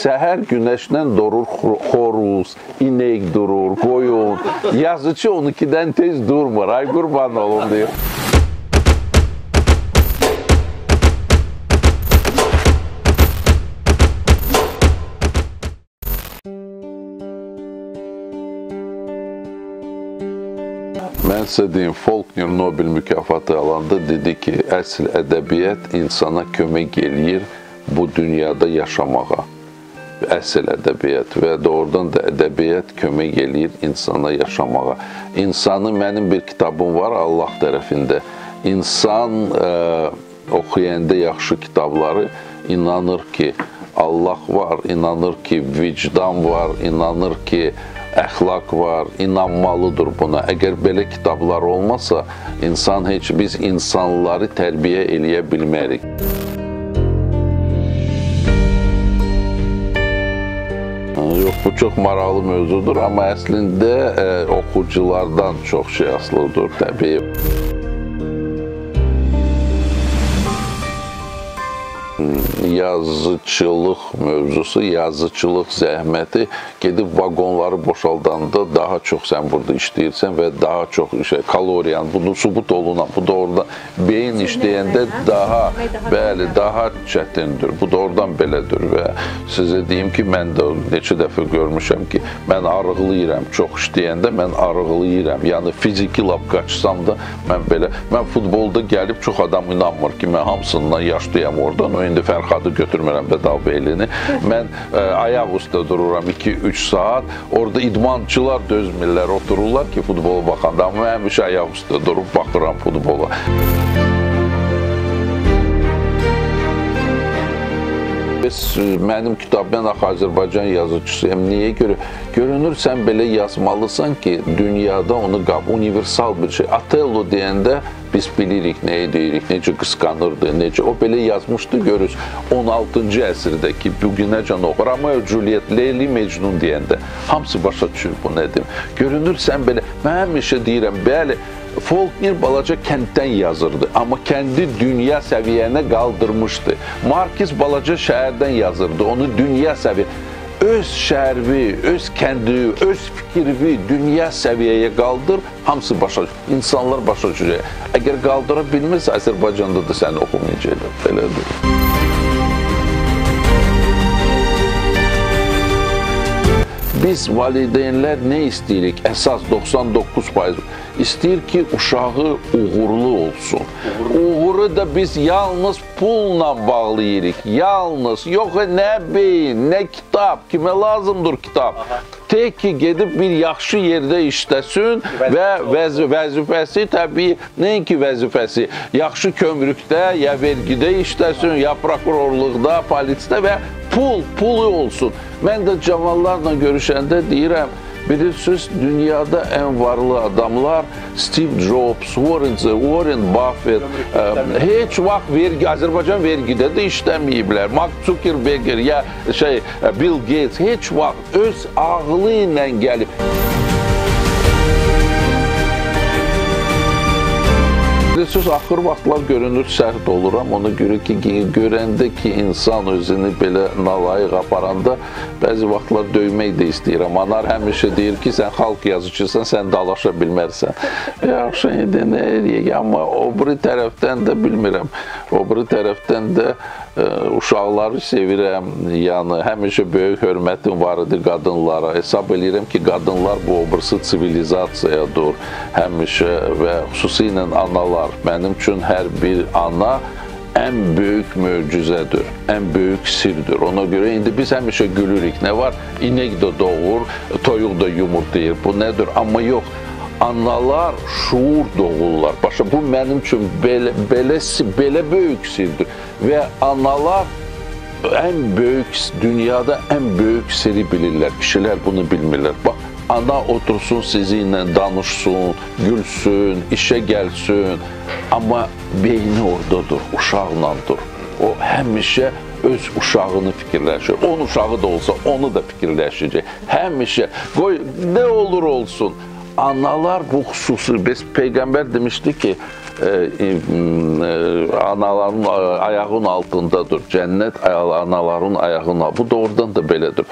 səhər günəşdən durur xoruz, inək durur, qoyun. Yazıcı 12-dən tez durmur. Ay qurban olum deyir. Mən sizə deyim, Faulkner Nobel mükafatı alanda dedi ki, əsl ədəbiyyat insana kömək eləyir bu dünyada yaşamağa. Əsl ədəbiyyat və doğrudan da ədəbiyyat kömək eləyir insana yaşamağa. İnsanı mənim bir kitabım var Allah tərəfində. İnsan ə, oxuyanda yaxşı kitabları inanır ki, Allah var, inanır ki, vicdan var, inanır ki, əxlaq var, inanmalıdır buna. Əgər belə kitablar olmasa, insan heç biz insanları tərbiyə eləyə bilmərik. Bu çox maraqlı mövzudur, amma əslində ə, oxuculardan çox şey asılıdır təbii. Yazıçılıq mövzusu, yazıçılıq zəhməti gedib vaqonları boşaldanda daha çox sən burada işləyirsən və daha çox şey, kaloriyan, bunu sübut olunan, bu doğrudan beyin işləyəndə daha, bəli, daha çətindir. Bu doğrudan belədir və sizə deyim ki, mən də neçə dəfə görmüşəm ki, mən arıqlayıram, çox işləyəndə mən arıqlayıram. Yəni fiziki lap qaçsam da mən belə, mən futbolda gəlib çox adam inanmır ki, mən hamısından yaşlıyam oradan. O indi Fərxadı götürmürəm pedal beylini. Mən ə, ayaq üstə dururam 2-3 saat. Orada idmançılar dözmürlər, otururlar ki, futbola baxanda. Amma mən həmişə ayaq üstə durub baxıram futbola. Bəs mənim kitab, mən axı Azərbaycan yazıçısıyam. Niyə görə? Görünür sən belə yazmalısan ki, dünyada onu qab, universal bir şey. Otello deyəndə biz bilirik nəyə deyirik, necə qısqanırdı, necə. O belə yazmışdı, görürüz 16-cı əsrdəki bu günəcən o Romeo Juliet, Leyli Mecnun deyəndə hamısı başa düşür bu nədir. Görünür sən belə, mən həmişə deyirəm, bəli, Faulkner balaca kənddən yazırdı, amma kəndi dünya səviyyənə qaldırmışdı. Markiz balaca şəhərdən yazırdı, onu dünya səviyyəyə öz şəhəri, öz kəndi, öz fikri dünya səviyyəyə qaldır, hamısı başa insanlar başa düşəcək. Əgər qaldıra bilmirsə, Azərbaycanda da səni oxumayacaqlar. Belədir. Biz valideynlər nə istəyirik? Əsas 99% istəyir ki, uşağı uğurlu olsun. Uğuru da biz yalnız pulla bağlayırıq. Yalnız, yox nə beyin, nə kitab, kimə lazımdır kitab. Tek ki, gedib bir yaxşı yerdə işləsin və vəz vəzifəsi təbii, nəinki vəzifəsi, yaxşı kömrükdə, ya vergidə işləsin, ya prokurorluqda, polisdə və pul, pulu olsun. Mən də cavanlarla görüşəndə deyirəm, Bilirsiniz, dünyada ən varlı adamlar Steve Jobs, Warren, Warren Buffett ə, heç vaxt vergi, Azərbaycan vergidə də işləməyiblər. Mark Zuckerberg ya şey Bill Gates heç vaxt öz ağlı ilə gəlib. Bilirsiniz, axır vaxtlar görünür sərt oluram. Ona görə ki, görəndə ki, insan özünü belə nalayıq aparanda bəzi vaxtlar döymək də istəyirəm. Anar həmişə deyir ki, sən xalq yazıcısan, sən dalaşa bilmərsən. Yaxşı, indi nə edəyək? Amma o biri tərəfdən də bilmirəm. O biri tərəfdən də uşaqları sevirəm. Yəni həmişə böyük hörmətim var idi qadınlara. Hesab eləyirəm ki, qadınlar bu obrisi sivilizasiyadır. Həmişə və xüsusilə analar. Mənim üçün hər bir ana ən böyük möcüzədir, ən böyük sirdir. Ona görə indi biz həmişə gülürük. Nə var? İnək də doğur, toyuq da yumurtlayır. Bu nədir? Amma yox. Analar şuur doğurlar. Başa bu mənim üçün belə belə belə böyük sirdir və analar ən böyük dünyada ən böyük sirri bilirlər. Kişilər bunu bilmirlər. Bax ana otursun sizinlə danışsın, gülsün, işə gəlsin, amma beyni oradadır, uşaqladır. O həmişə öz uşağını fikirləşir. Onun uşağı da olsa onu da fikirləşəcək. Həmişə qoy nə olur olsun. Analar bu xüsusi, biz peyğəmbər demişdi ki, e, e, anaların ayağının altındadır. Cənnət anaların ayağının altında. Bu doğrudan da belədir.